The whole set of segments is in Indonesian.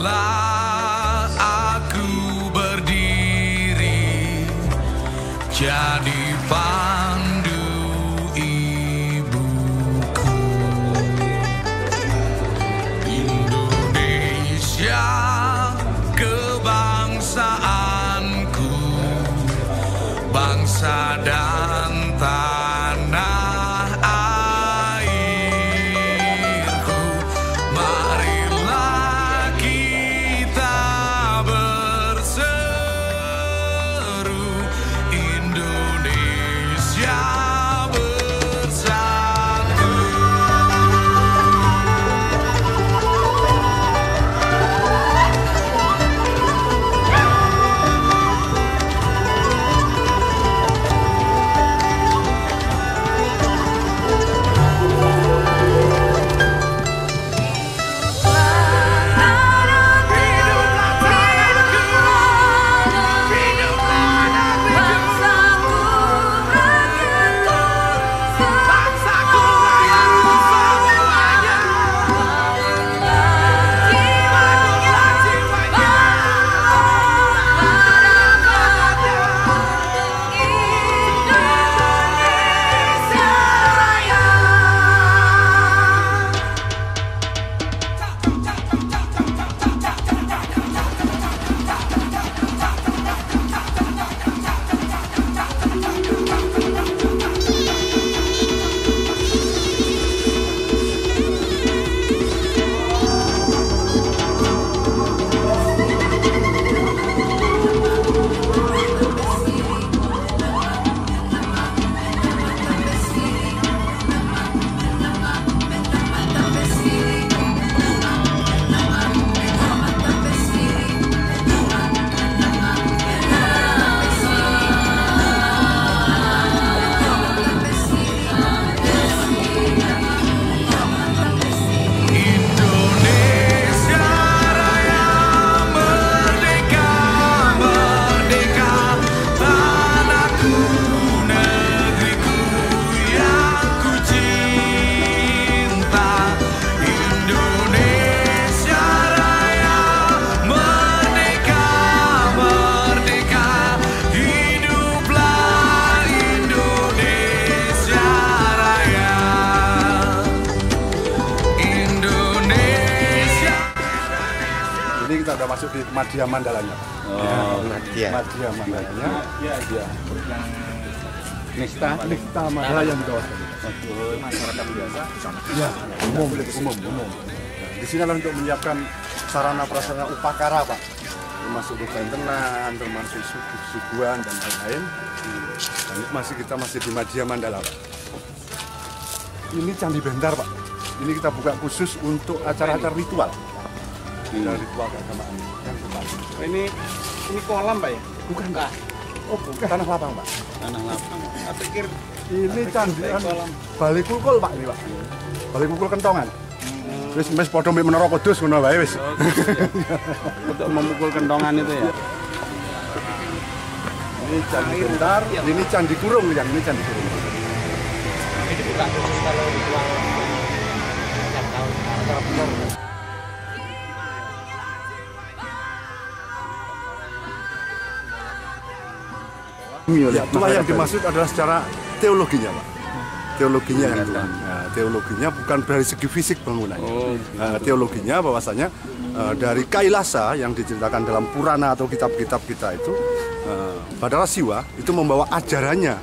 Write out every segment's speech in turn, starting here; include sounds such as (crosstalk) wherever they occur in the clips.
sanalah aku berdiri Jadi pandu ibuku. Indonesia kebangsaanku Bangsa dan masuk di Madia Mandalanya. Oh, Madia. Madia Mandalanya. Iya, iya. Nista. Nista Mandalaya di kawasan ini. masyarakat biasa. Ya, umum, umum, umum. Di sini adalah untuk menyiapkan sarana prasarana upakara, Pak. Termasuk tenan, termasuk suguh-suguhan dan lain-lain. Dan ini masih kita masih di Madia Mandala, Pak. Ini Candi Bentar, Pak. Ini kita buka khusus untuk acara-acara ritual. Acara ritual keagamaan. Yang depan. Oh, ini ini kolam pak ya? Bukan, Pak. Oh, bukan. Tanah lapang, Pak. Tanah lapang. Saya pikir Ini candi kayak kolam. balik kulkul, Pak, ini, Pak. Balik kulkul kentongan. Wis wis padha mbek Menara Kudus ngono wae wis. untuk memukul kentongan itu ya. Ini candi bentar, ini candi kurung yang ini candi kurung. Ini dibuka khusus kalau ritual tiap tahun Ya, cuma yang dimaksud adalah secara teologinya, Pak. Teologinya yang itu. Nah, teologinya bukan dari segi fisik bangunannya. Oh, Nah, teologinya bahwasanya eh, dari Kailasa yang diceritakan dalam Purana atau kitab-kitab kita itu, eh, Badara Siwa itu membawa ajarannya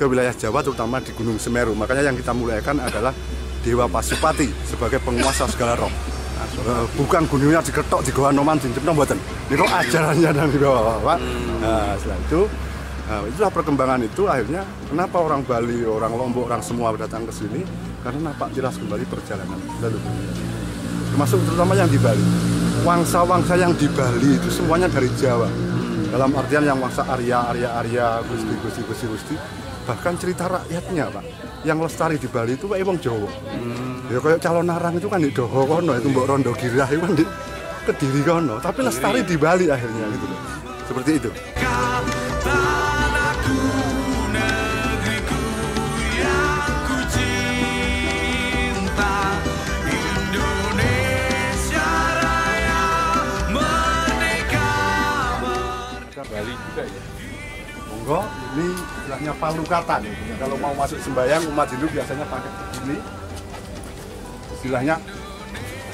ke wilayah Jawa terutama di Gunung Semeru. Makanya yang kita mulaikan adalah Dewa Pasupati sebagai penguasa segala roh. Eh, bukan gunungnya diketok di Goa Noman Jinjepno mboten. Niku ajarannya dan dibawa Pak. Nah, setelah itu Nah, itulah perkembangan itu akhirnya kenapa orang Bali, orang Lombok, orang semua datang ke sini karena nampak jelas kembali perjalanan lalu termasuk terutama yang di Bali. Wangsa-wangsa yang di Bali itu semuanya dari Jawa. Dalam artian yang wangsa Arya, Arya, Arya, Gusti, Gusti, Gusti, Gusti. Bahkan cerita rakyatnya, Pak. Yang lestari di Bali itu Wong Jawa. Ya kayak calon narang itu kan di Doho kono itu Mbok Rondo Girah itu kan di ke diri kono, tapi lestari di Bali akhirnya gitu loh. Seperti itu. Juga ya. Monggo, ini istilahnya palukatan. Kalau mau masuk sembahyang umat Hindu biasanya pakai ini. Istilahnya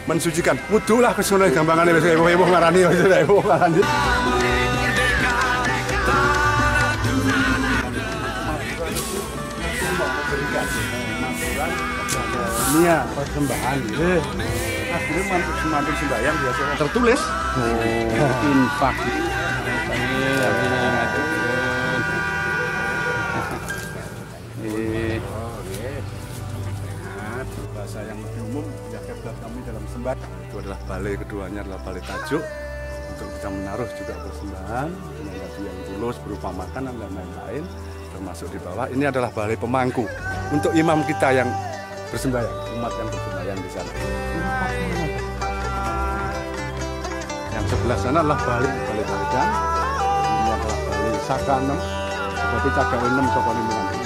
mensucikan. Wudhu lah kesunan gampangannya wis heboh-heboh ngarani heboh ngarani. Ini ya persembahan. Eh, akhirnya mantuk sembahyang biasanya tertulis. Oh, infak. Yang lebih umum kami dalam itu adalah balai keduanya adalah balai tajuk. Untuk kita menaruh juga persembahan dengan yang tulus berupa makanan dan lain-lain termasuk di bawah. Ini adalah balai pemangku untuk imam kita yang bersembahyang umat yang bersembahyang di sana. Yang sebelah sana adalah balai balai ini balai Sakanem berarti cagak enam sokonimulan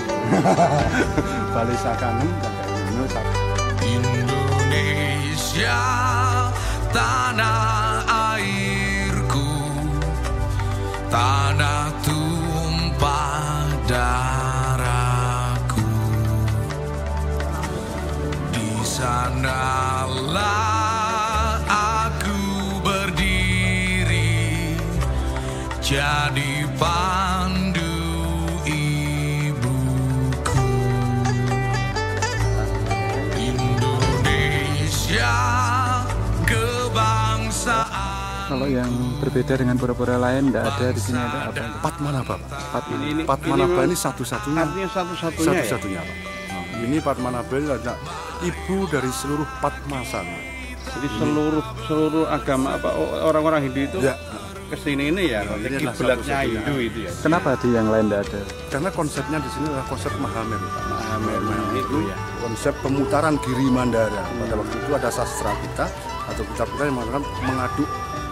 (laughs) balai Sakanem cagak enam Sakanem Indonesia tanah airku. Tanah tumpah darahku. Di berdiri. Jadi Kalau yang berbeda dengan pura-pura lain tidak ada di sini ada apa? Pat mana Pak? Pat Ini- ini- Patmanaba ini- ini satu-satunya artinya satu-satunya ya? satu-satunya Pak. Nah, ini Patmanaba ini adalah ibu dari seluruh Patmasana. Jadi seluruh seluruh agama apa orang-orang Hindu itu Ya. ke sini ini ya, ini adalah kiblatnya satu-satunya. Hindu itu ya. Kenapa di yang lain tidak ada? Karena konsepnya di sini adalah konsep Mahamer. Pak. Mahamer itu ya. konsep pemutaran Giri Mandara. Pada waktu itu ada sastra kita atau kitab kita yang mengatakan mengaduk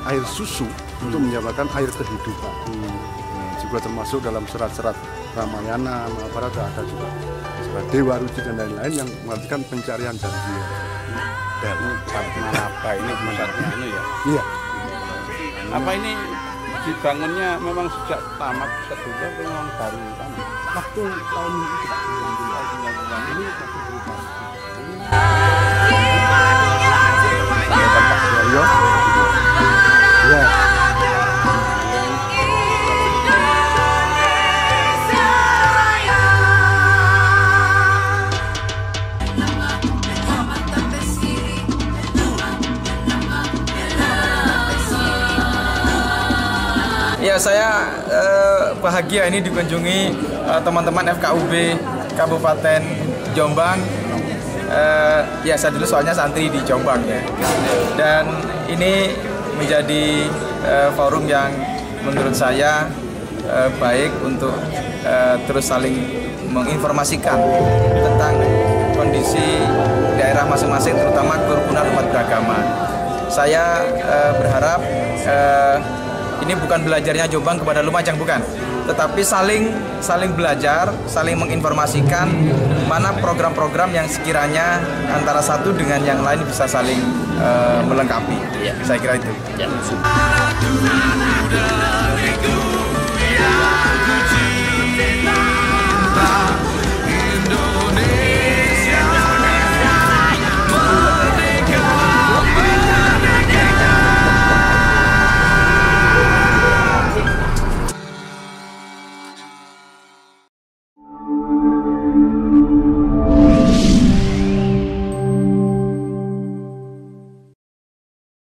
air susu untuk menjabarkan air kehidupan. Nah, juga termasuk dalam serat-serat Ramayana, Mahabharata ada juga serat Dewa Ruci dan lain-lain yang mengartikan pencarian janji. Dan Patmanaba ini pusatnya anu ya. iya, Apa ini dibangunnya memang sejak tamat atau memang baru kan? waktu tahun itu Ya saya eh, bahagia ini dikunjungi eh, teman-teman FKUB Kabupaten Jombang. Eh, ya saya dulu soalnya santri di Jombang ya. Dan ini menjadi eh, forum yang menurut saya eh, baik untuk eh, terus saling menginformasikan tentang kondisi daerah masing-masing terutama kerukunan umat beragama. Saya eh, berharap eh, ini bukan belajarnya Jombang kepada Lumajang bukan, tetapi saling saling belajar, saling menginformasikan mana program-program yang sekiranya antara satu dengan yang lain bisa saling uh, melengkapi. Ya. Saya kira itu. Ya.